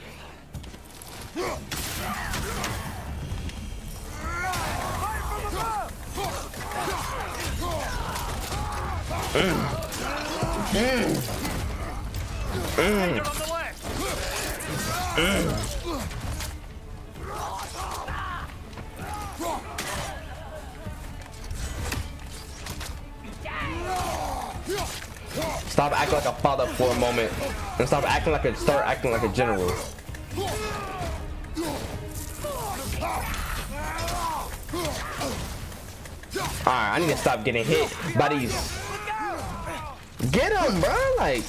Stop acting like a father for a moment. And stop acting like a start acting like a general. Alright, I need to stop getting hit by these. Get him, bro. Like,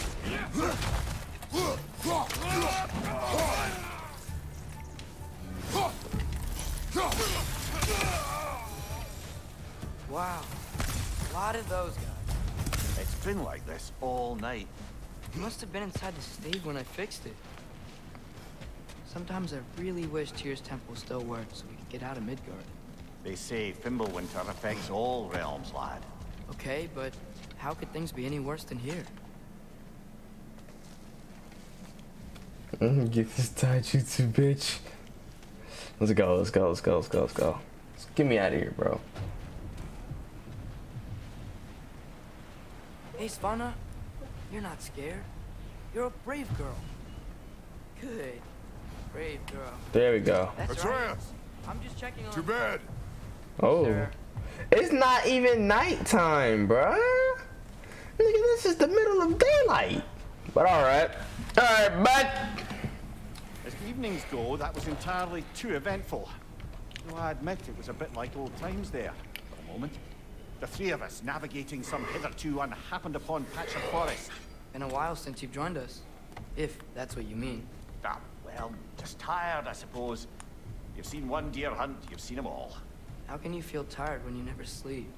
Wow. A lot of those guys. It's been like this all night. You must have been inside the stave when I fixed it. Sometimes I really wish Tyr's temple still worked so we could get out of Midgard. They say Fimbulwinter affects all realms, lad. Okay, but how could things be any worse than here? Mm-hmm, get this taijutsu, bitch. Let's go, let's go, let's go, let's go, let's go. Let's get me out of here, bro. Hey, Svana, you're not scared. You're a brave girl. Good. Brave girl. There we go. That's right. Atreus! I'm just checking on To bed! Oh. Sir. It's not even nighttime, bruh. Nigga, this is the middle of daylight. But alright. Alright, but As evenings go, that was entirely too eventful. Though I admit it was a bit like old times there, for a moment. The three of us navigating some hitherto unhappened upon patch of forest. Been a while since you've joined us. If that's what you mean. Ah, well, just tired, I suppose. You've seen one deer hunt, you've seen them all. How can you feel tired when you never sleep?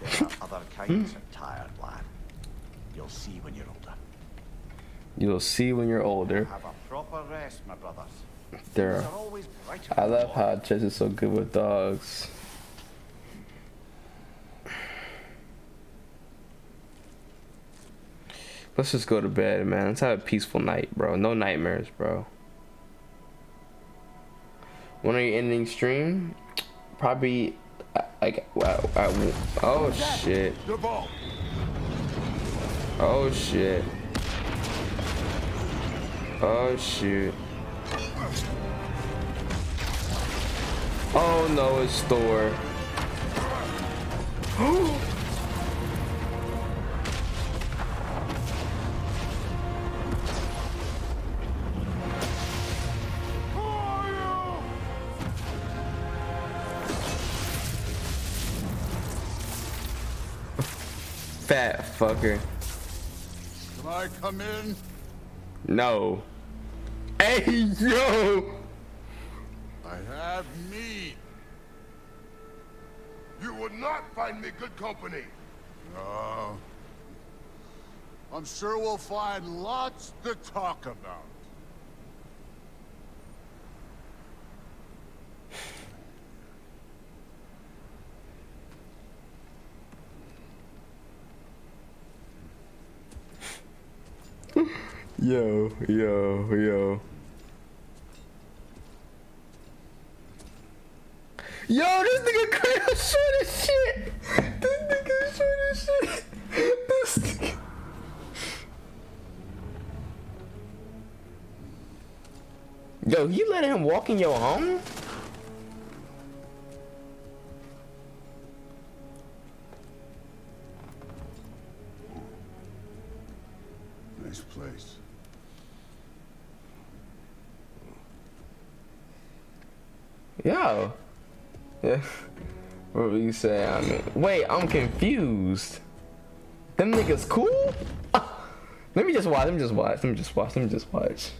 There are other kinds of tired, lad. You'll see when you're older. you'll see when you're older. Have a proper rest, my brothers. There. Are I love how morning. Chess is so good with dogs. Let's just go to bed, man. Let's have a peaceful night, bro. No nightmares, bro. When are you ending stream? Probably uh, like oh shit. Oh shit. Oh shoot. Oh no, it's Thor. Fat fucker. Can I come in? No. Hey yo! I have meat. You would not find me good company. No. I'm sure we'll find lots to talk about. Yo, yo, yo. Yo, this nigga Kratos short as shit. This nigga short as shit. This nigga. Yo, you letting him walk in your home? Yo. Yeah. What were you saying? Wait, I'm confused. Them niggas cool? Let me just watch. Let me just watch. Let me just watch. Let me just watch.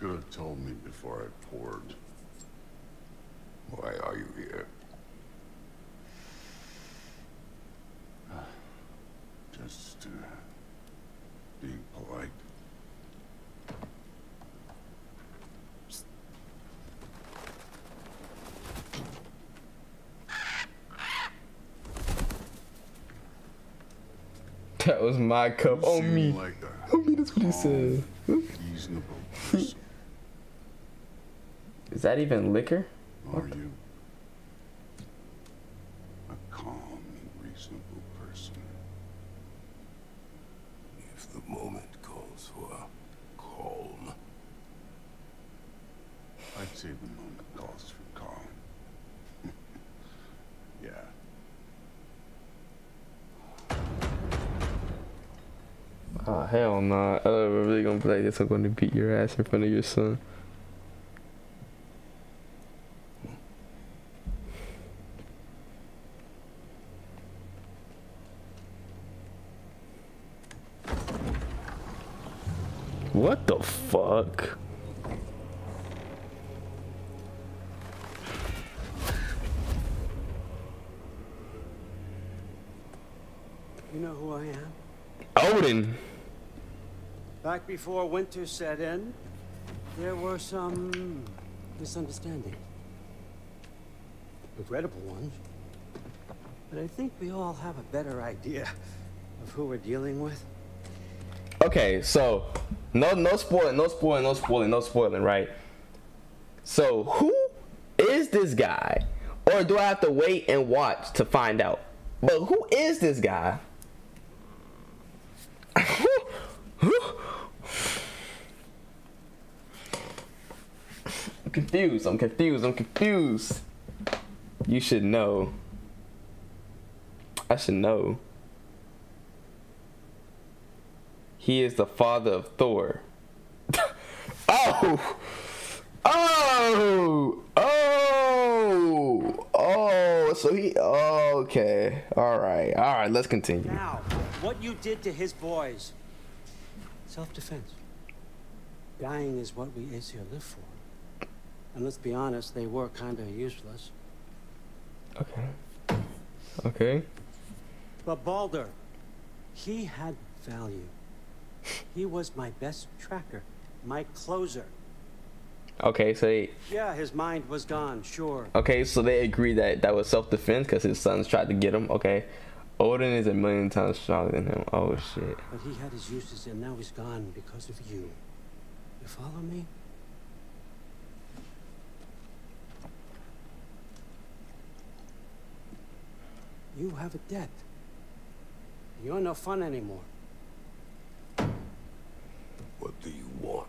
You could have told me before I poured. Why are you here? Just uh, being polite. That was my cup on me. Like me, that's what he said. reasonable person. Is that even liquor? Are you? A calm and reasonable person. If the moment calls for calm. I'd say the moment calls for calm. yeah. Oh hell nah. I we're really gonna play this. I'm gonna beat your ass in front of your son. What the fuck? You know who I am? Odin. Back before winter set in, there were some misunderstandings. Regrettable ones. But I think we all have a better idea of who we're dealing with. Okay, so no no spoiling, no spoiling, no spoiling, no spoiling, right? So who is this guy? Or do I have to wait and watch to find out? But who is this guy? I'm confused, I'm confused, I'm confused. You should know. I should know. He is the father of Thor. oh! Oh! Oh! Oh! So he. Okay. All right. All right. Let's continue. Now, what you did to his boys. Self-defense. Dying is what we Aesir live for. And let's be honest, they were kinda useless. Okay. Okay. But Baldur, he had value. He was my best tracker, my closer. Okay. So they. Yeah, his mind was gone, sure. Okay. So they agree that that was self-defense because his sons tried to get him. Okay. Odin is a million times stronger than him. Oh shit. But he had his uses and now he's gone because of you. You follow me? You have a debt. You're no fun anymore. What do you want?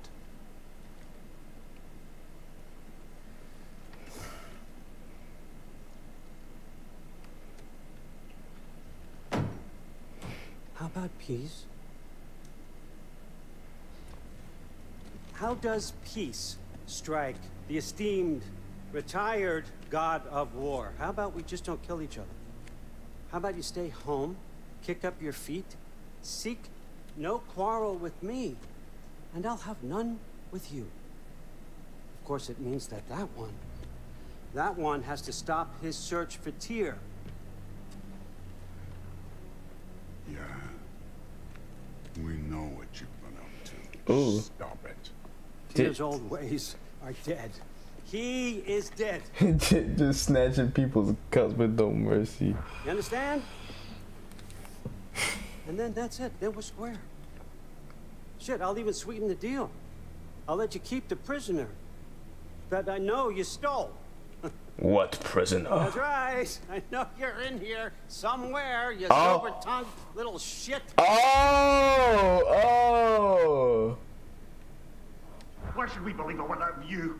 How about peace? How does peace strike the esteemed, retired god of war? How about we just don't kill each other? How about you stay home, kick up your feet, seek no quarrel with me, and I'll have none with you. Of course, it means that that one, that one has to stop his search for Tyr. Yeah. We know what you've been up to. Oh. Stop it. Tyr's old ways are dead. He is dead. Just snatching people's cups with no mercy. You understand? And then that's it. Then we're square. Shit, I'll even sweeten the deal. I'll let you keep the prisoner that I know you stole. What prisoner? That's right. I know you're in here somewhere, you Oh. silver-tongued little shit. Oh, oh. Why should we believe a word out of you?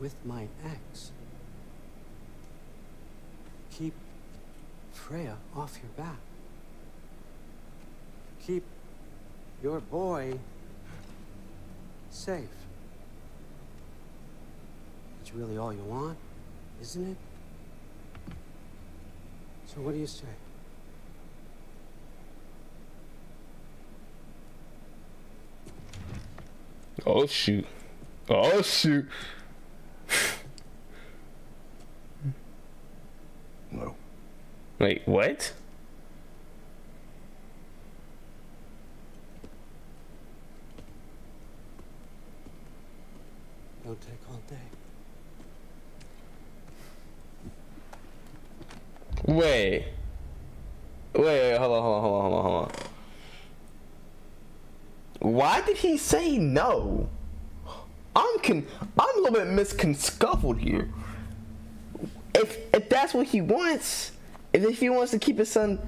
with my ex. Keep Freya off your back. Keep your boy safe. It's really all you want, isn't it? So what do you say? Oh shoot. Oh shoot. No. Wait, what? Don't take all day. Wait. Wait, wait, hold on, hold on, hold on, hold on, hold on. Why did he say no? I'm con I'm a little bit misconscuffled here. If if that's what he wants, if, if he wants to keep his son,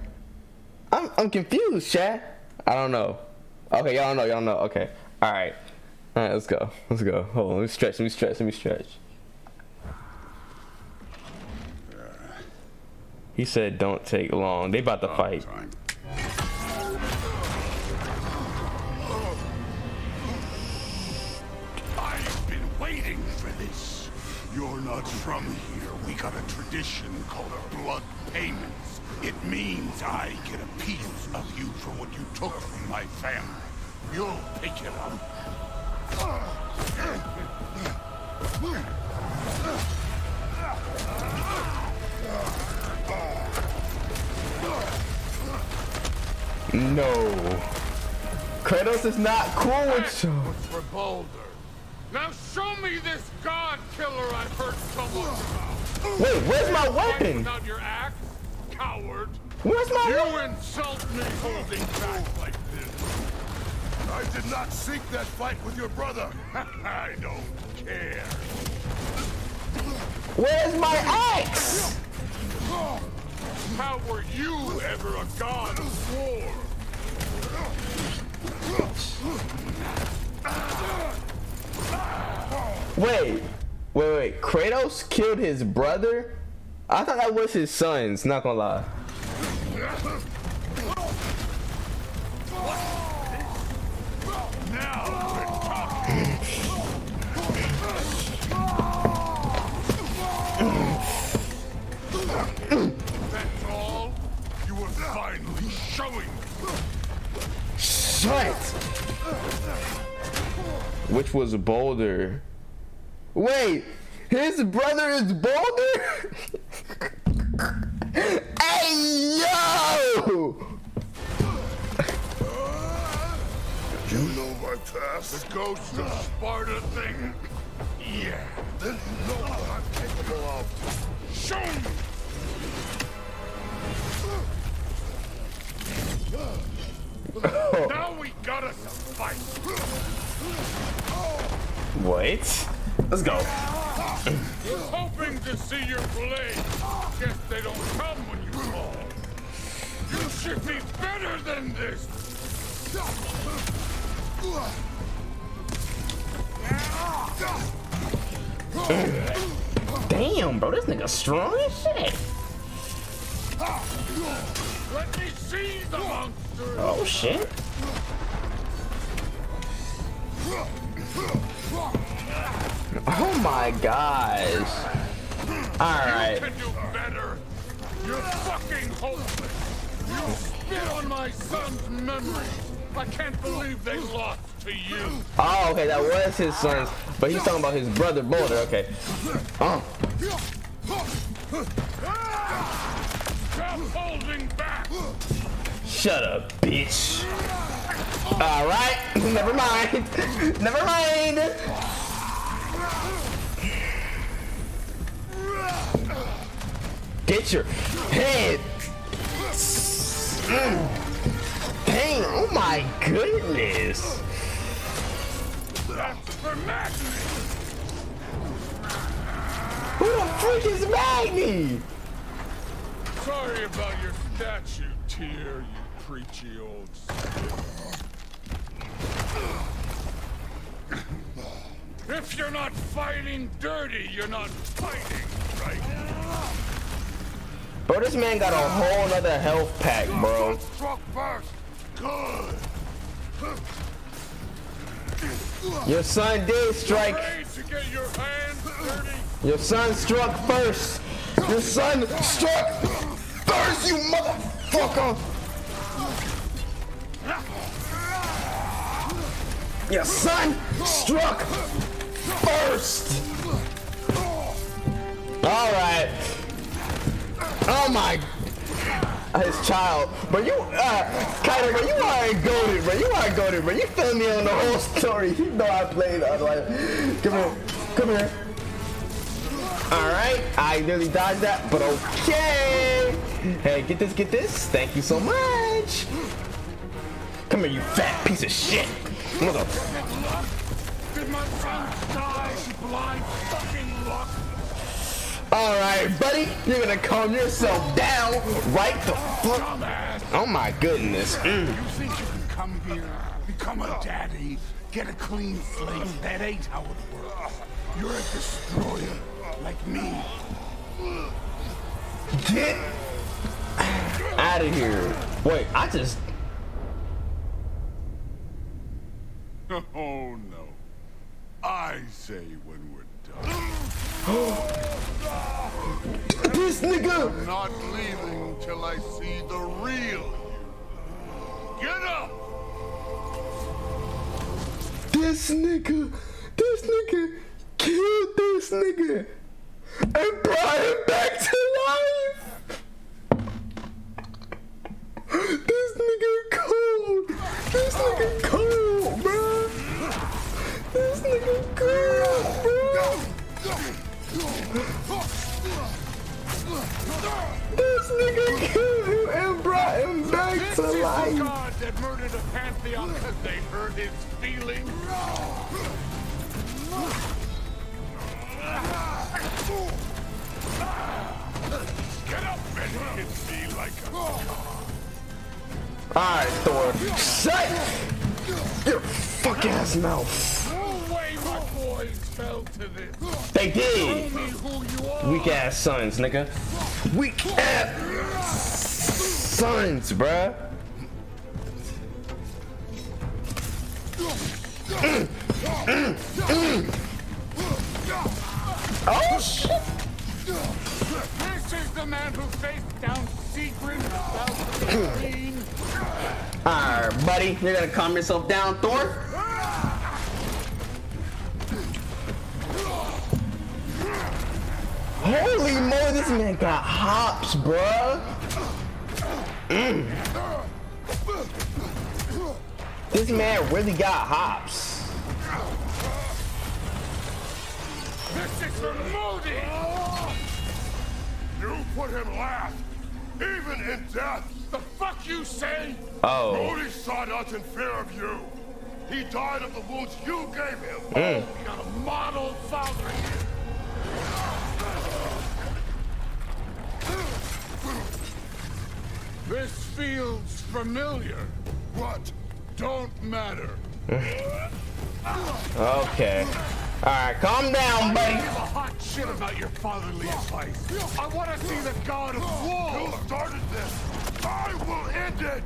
I'm I'm confused, Chad. I don't know. Okay, y'all know, y'all know. Okay, all right, all right. Let's go, let's go. Hold on, let me stretch, let me stretch, let me stretch. He said, "Don't take long. They about to oh, fight." I've been waiting for this. You're not from got a tradition called blood payments. It means I get a piece of you for what you took from my family. You'll pick it up. No. Kratos is not cool with you. for Baldur. Now show me this god killer I've heard so much about. Wait, where's my weapon? Without your axe, coward. Where's my You weapon? insult me holding back like this. I did not seek that fight with your brother. I don't care. Where's my axe? How were you ever a god of war? Wait, wait, wait. Kratos killed his brother? I thought that was his son's, not gonna lie. That's all? You were finally showing Shut! Which was Baldur? Wait, his brother is Baldur? hey, yo! You know my past. the ghost of Sparta thing. Yeah. Then you know what I'm capable of. Show me! Oh, fight. Wait. Let's go. Hoping to see your blade. Guess they don't come when you call. You should be better than this. Damn, bro, this nigga strong as shit. Let me see the monster. Oh shit. Oh my gosh. Alright. You can do better. You're fucking hopeless. You spit on my son's memory. I can't believe they lost to you. Oh, okay, that was his son, but he's talking about his brother Baldur. Okay. Oh. Stop holding back. Shut up, bitch. All right. Never mind. Never mind. Get your head. Mm. Dang, oh my goodness. Who the freak is Magni? Sorry about your statue, Tyr, you preachy old. If you're not fighting dirty, you're not fighting, right? Bro, this man got a whole nother health pack, bro. Your son did strike. Your son struck first. Your son struck first, you motherfucker. Your son struck first. All right. Oh my. His child, but you, uh, Kyler, but you are goaded, bro. You are goaded, bro. You fill me on the whole story. You know I played otherwise. Come here, come here. All right, I nearly dodged that, but okay. Hey, get this, get this. Thank you so much. Come here, you fat piece of shit. Mother. Did my son die, blind fucking luck? All right, buddy, you're gonna calm yourself down right the fuck. Oh my goodness. Mm. You think you can come here, become a daddy, get a clean slate? That ain't how it works. You're a destroyer, like me. Get out of here. Wait, I just. Oh no. I say when we're done. This nigga! I'm not leaving till I see the real you. Get up! This nigga, this nigga killed this nigga and brought Sons, nigga. Weak ass sons, bruh. Mm, mm, mm. Oh shit! This is the man who faced down Siegfried without the queen. Alright, buddy, you're gonna calm yourself down, Thor. Hops, bruh. Mm. This man really got hops. This is for Modi. You put him last, even in death. The fuck you say? Oh. Modi saw in fear of you. He died of the wounds you gave him. Mm. You got a model father feels familiar. What? Don't matter. Okay. Alright, calm down, buddy. give a hot shit about your fatherly advice. I want to see the god of war. You started this. I will end it.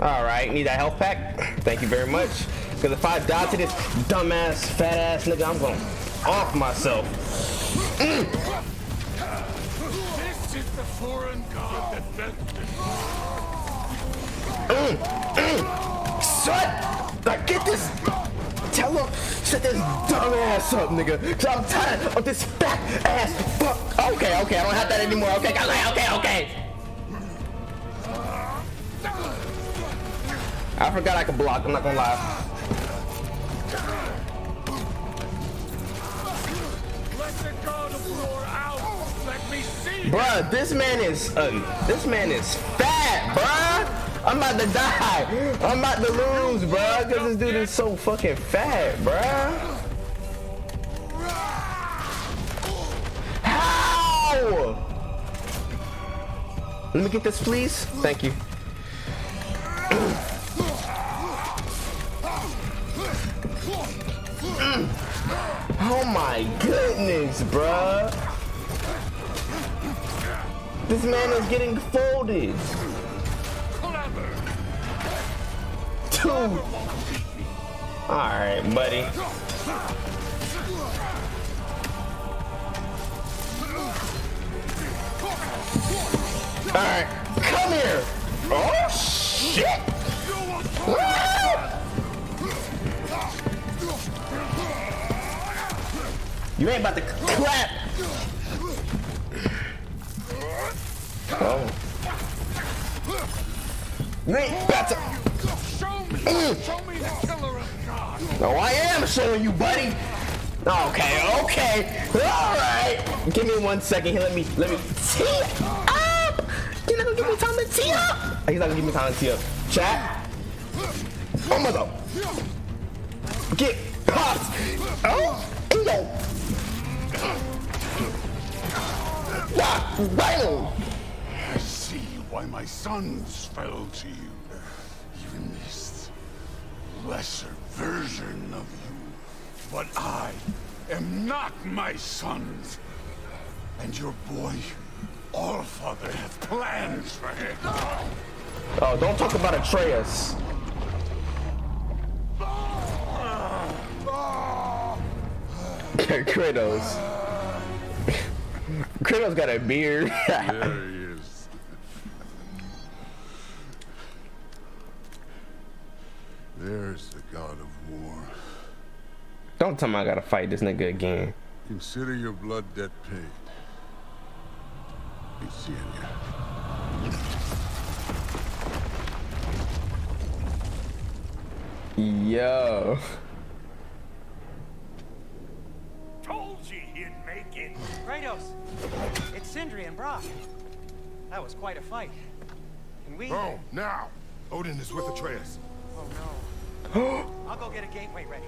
Alright, need that health pack? Thank you very much. Because if I die to this dumbass, fat ass nigga, I'm going off myself. Mm. This is the foreign god that bent. Shut! Like, get this. Tell him, shut this dumb ass up, nigga. Cause I'm tired of this fat ass fuck. Okay, okay, I don't have that anymore. Okay, okay, okay, okay. I forgot I could block. I'm not gonna lie. Bruh, this man is uh, this man is fat, bruh. I'm about to die. I'm about to lose, bruh, cause this dude is so fucking fat, bruh. How? Let me get this, please. Thank you. Oh my goodness, bruh. This man is getting folded. Two. Alright, buddy. Alright, come here. Oh, shit. Ah! You ain't about to clap. Oh. You ain't about to. Mm. No, I am showing you, buddy. Okay, okay. All right. Give me one second here. Let me, let me tee up. You're not gonna give me time to tee up. Oh, he's not gonna give me time to tee up. Chat. Oh my god. Get popped. Oh, yo. Yeah, bam. I see why my sons fell to you. Even lesser version of you. But I am not my sons. And your boy, all Allfather, have plans for him. Oh, don't talk about Atreus. Kratos. Kratos got a beard. there Don't tell I gotta fight this nigga again. Consider your blood debt paid. Be seeing you. Yo. Told you he'd make it. Kratos, it's Sindri and Brock. That was quite a fight. Can we? Oh, now! Odin is with Atreus. Oh no. I'll go get a gateway ready.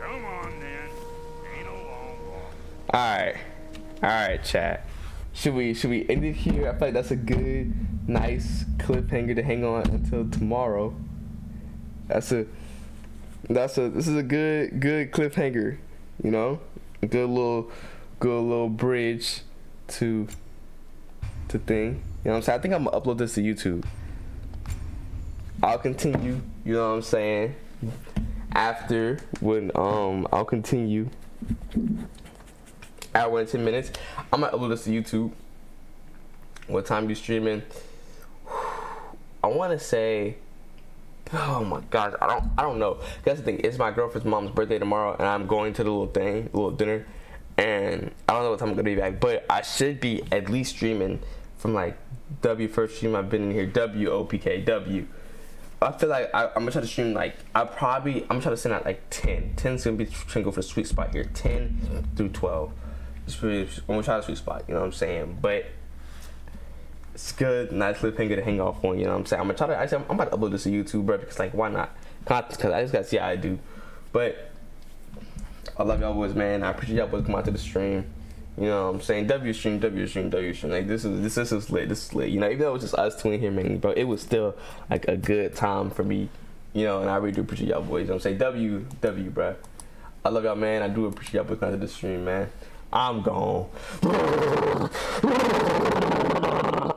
Come on then. Ain't a long walk. Alright. Alright, chat. Should we should we end it here? I feel like that's a good, nice cliffhanger to hang on until tomorrow. That's a that's a this is a good good cliffhanger, you know? Good little good little bridge to to thing. You know what I'm saying? I think I'm gonna upload this to YouTube. I'll continue, you know what I'm saying? After when um I'll continue hour and 10 minutes. I'm gonna upload this to YouTube. What time you streaming? I want to say, oh my gosh, I don't, I don't know. That's the thing. It's my girlfriend's mom's birthday tomorrow, and I'm going to the little thing, little dinner, and I don't know what time I'm gonna be back, but I should be at least streaming from like W first stream I've been in here. W O P K W. I feel like I, I'm gonna try to stream like I probably I'm gonna try to send out like 10. 10's gonna be trying to go for the sweet spot here. 10 through 12. It's really, I'm gonna try the sweet spot. You know what I'm saying? But it's good, nice cliffhanger to hang off on. You know what I'm saying? I'm gonna try to. Actually, I'm, I'm about to upload this to YouTube, bro. Because like, why not? Because I just gotta see how I do. But I love y'all boys, man. I appreciate y'all boys coming out to the stream. You know what I'm saying? W stream, W stream, W stream. Like this is this, this is lit. This is lit. You know, even though it was just us two in here mainly, bro, it was still like a good time for me. You know, and I really do appreciate y'all boys. You know what I'm saying? W W, bro. I love y'all, man. I do appreciate y'all boys coming to the stream, man. I'm gone.